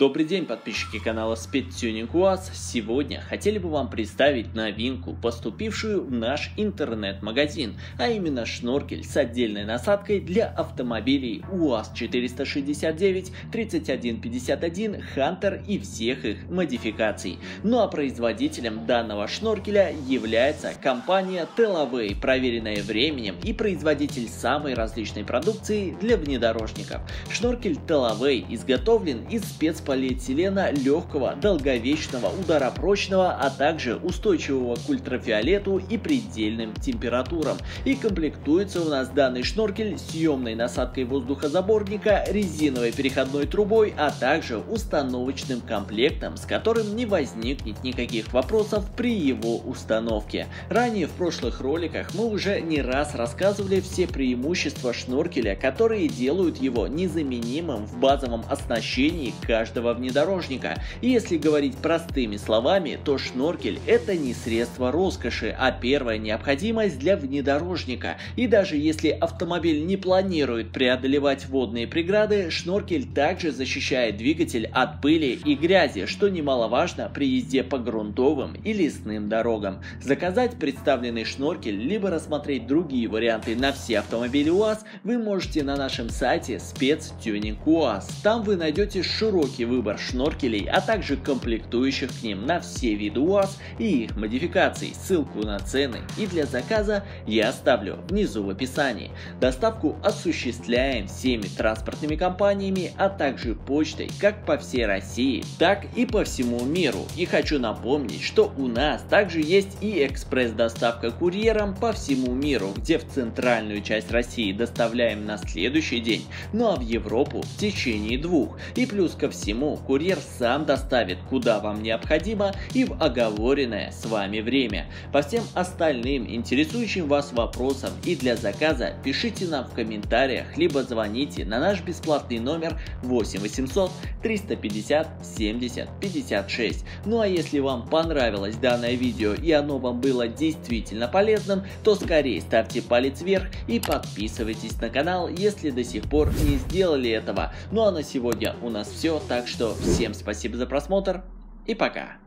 Добрый день, подписчики канала Спецтюнинг УАЗ. Сегодня хотели бы вам представить новинку, поступившую в наш интернет-магазин, а именно шноркель с отдельной насадкой для автомобилей УАЗ 469, 3151, Hunter и всех их модификаций. Ну а производителем данного шноркеля является компания Telavay, проверенная временем и производитель самой различной продукции для внедорожников. Шноркель Telavay изготовлен из спецпродуктов полиэтилена легкого, долговечного, ударопрочного, а также устойчивого к ультрафиолету и предельным температурам. И комплектуется у нас данный шноркель съемной насадкой воздухозаборника, резиновой переходной трубой, а также установочным комплектом, с которым не возникнет никаких вопросов при его установке. Ранее в прошлых роликах мы уже не раз рассказывали все преимущества шноркеля, которые делают его незаменимым в базовом оснащении каждого этого внедорожника. И если говорить простыми словами, то шноркель это не средство роскоши, а первая необходимость для внедорожника. И даже если автомобиль не планирует преодолевать водные преграды, шноркель также защищает двигатель от пыли и грязи, что немаловажно при езде по грунтовым и лесным дорогам. Заказать представленный шноркель, либо рассмотреть другие варианты на все автомобили УАЗ, вы можете на нашем сайте спецтюнинг УАЗ. Там вы найдете широкий выбор шноркелей, а также комплектующих к ним на все виды УАЗ и их модификаций. Ссылку на цены и для заказа я оставлю внизу в описании. Доставку осуществляем всеми транспортными компаниями, а также почтой как по всей России, так и по всему миру. И хочу напомнить, что у нас также есть и экспресс-доставка курьером по всему миру, где в центральную часть России доставляем на следующий день, ну а в Европу в течение двух. И плюс ко всему всему, курьер сам доставит куда вам необходимо и в оговоренное с вами время. По всем остальным интересующим вас вопросам и для заказа пишите нам в комментариях, либо звоните на наш бесплатный номер 8 800 350 70 56. Ну а если вам понравилось данное видео и оно вам было действительно полезным, то скорее ставьте палец вверх и подписывайтесь на канал, если до сих пор не сделали этого. Ну а на сегодня у нас все, так что всем спасибо за просмотр и пока.